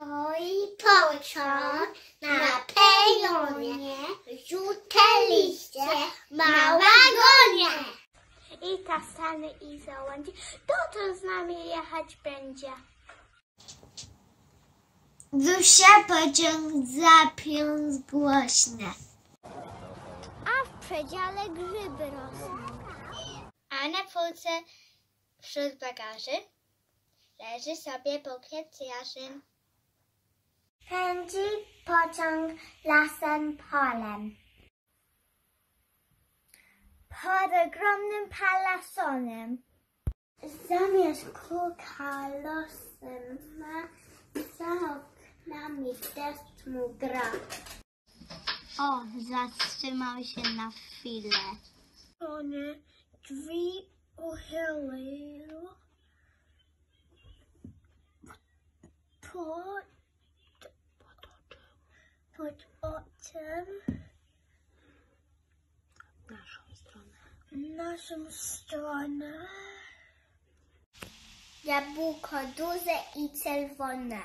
Oj, pociąg na pejonie, żółte liście, mała gonie. I ta stany i załądzi, to to z nami jechać będzie. Dusia pociąg zapiąc głośne. A w przedziale grzyby rosną. A na półce wśród bagaży leży sobie bukiet jarzyn. Pędzi pociąg lasem polem. Pod ogromnym palasonem. Zamiast kółka losem ma za oknami deszcz mu gra. O, zatrzymał się na chwilę. One drzwi uchylił. Pod, pod oczem naszą stronę. naszą stronę. Jabłko duże i czerwone.